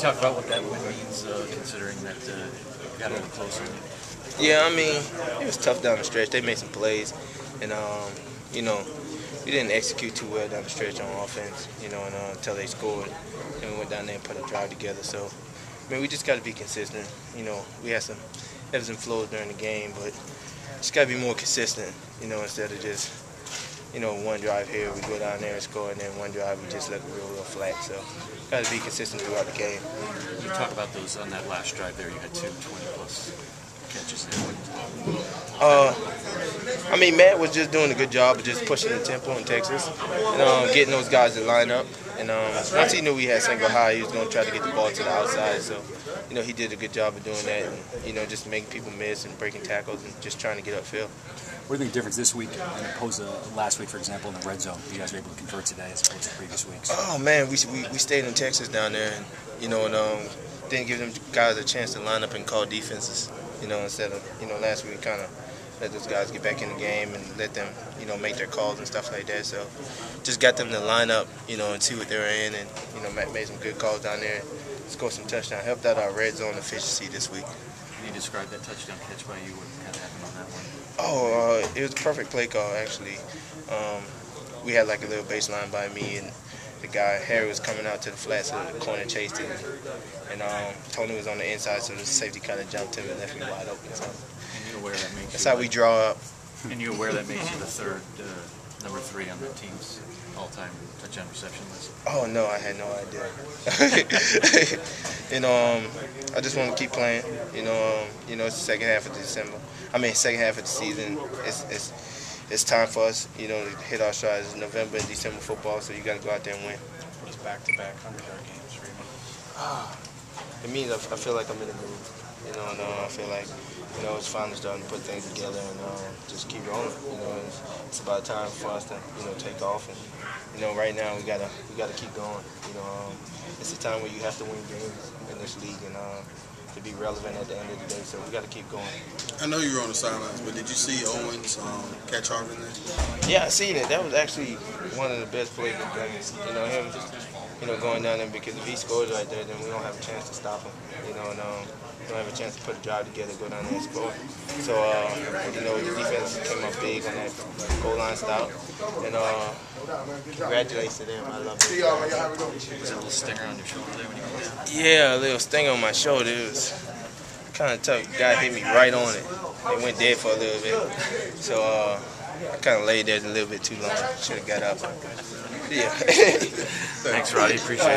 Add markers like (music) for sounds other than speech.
talk about what that win means, uh, considering that uh, got a little closer? Yeah, I mean, it was tough down the stretch. They made some plays, and um, you know, we didn't execute too well down the stretch on offense. You know, and, uh, until they scored, and we went down there and put a drive together. So, I mean, we just got to be consistent. You know, we had some ebbs and flows during the game, but just got to be more consistent. You know, instead of just you know, one drive here, we go down there and score, and then one drive, we just look real, real flat. So, got to be consistent throughout the game. You talk about those on that last drive there. You had two 20 plus catches there. Uh, I mean, Matt was just doing a good job of just pushing the tempo in Texas and um, getting those guys to line up. And um, once he knew we had single high, he was going to try to get the ball to the outside. So, you know, he did a good job of doing that and, you know, just making people miss and breaking tackles and just trying to get upfield. What do you think the difference this week and opposed to last week, for example, in the red zone? You guys were able to convert today as opposed to previous weeks. Oh man, we, we, we stayed in Texas down there, and you know, and um, didn't give them guys a chance to line up and call defenses. You know, instead of you know last week kind of let those guys get back in the game and let them you know make their calls and stuff like that. So just got them to line up, you know, and see what they were in, and you know made some good calls down there, scored some touchdowns, helped out our red zone efficiency this week. Can you describe that touchdown catch by you? What kind of happened on that one? Oh, uh, it was a perfect play call actually. Um, we had like a little baseline by me and the guy Harry was coming out to the flat, so the corner chased him, and um, Tony was on the inside, so the safety kind of jumped him and left me wide open. So and you're aware that makes that's how we draw up. (laughs) And you're aware that makes you the third, uh, number three on the team's all-time touchdown reception list. Oh no, I had no idea. (laughs) (laughs) you know, um, I just want to keep playing. You know, um, you know, it's the second half of December. I mean, second half of the season. It's it's it's time for us, you know, to hit our strides. It's November and December football, so you got to go out there and win. Those back-to-back hundred-yard games for you. Ah, it means I, I feel like I'm in the mood. You know, and uh, I feel like you know it's finally starting to put things together and uh, just keep rolling. You know, it's, it's about time for us to you know take off and you know right now we gotta we gotta keep going. You know, um, it's a time where you have to win games in this league and. Uh, to be relevant at the end of the day. So we got to keep going. I know you were on the sidelines, but did you see Owens um, catch Harvin there? Yeah, I seen it. That was actually one of the best plays of the game. You know, him just you know going down there because if he scores right there, then we don't have a chance to stop him. You know, and um, we don't have a chance to put a drive together, go down there and score. So uh, you know, the defense came up big on that goal line stop, and uh, congratulations to them. I love it. Was it a little stinger on your shoulder there when you went down? Yeah, a little sting on my shoulder. It was kind of tough. Guy hit me right on it. It went dead for a little bit. So uh, I kind of laid there a little bit too long. Should have got up. Yeah. Thanks, Roddy. Appreciate it.